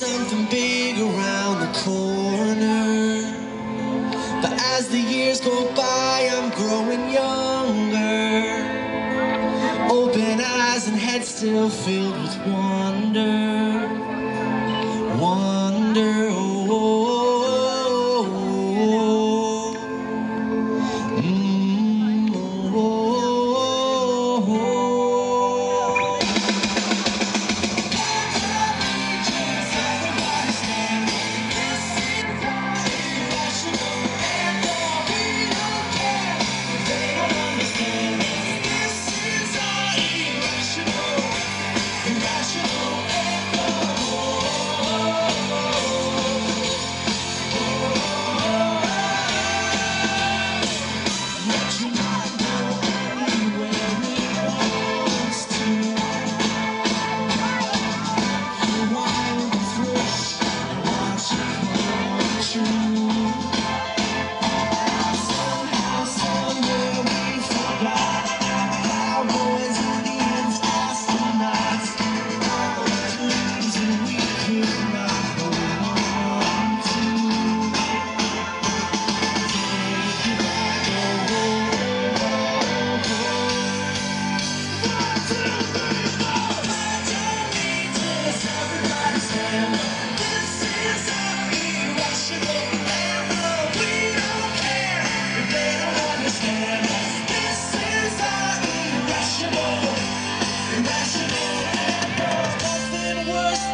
something big around the corner. But as the years go by, I'm growing younger. Open eyes and head still filled with wonder. wonder.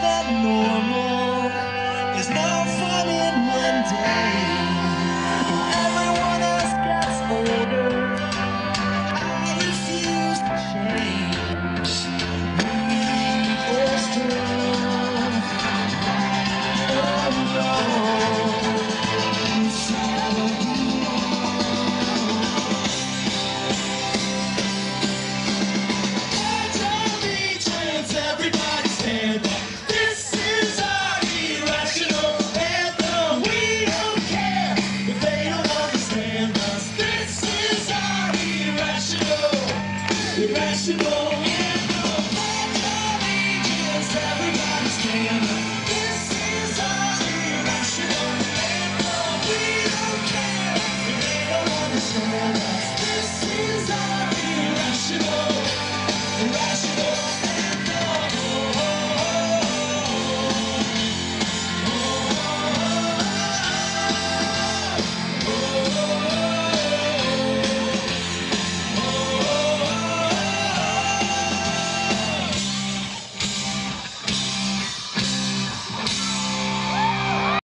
that normal. National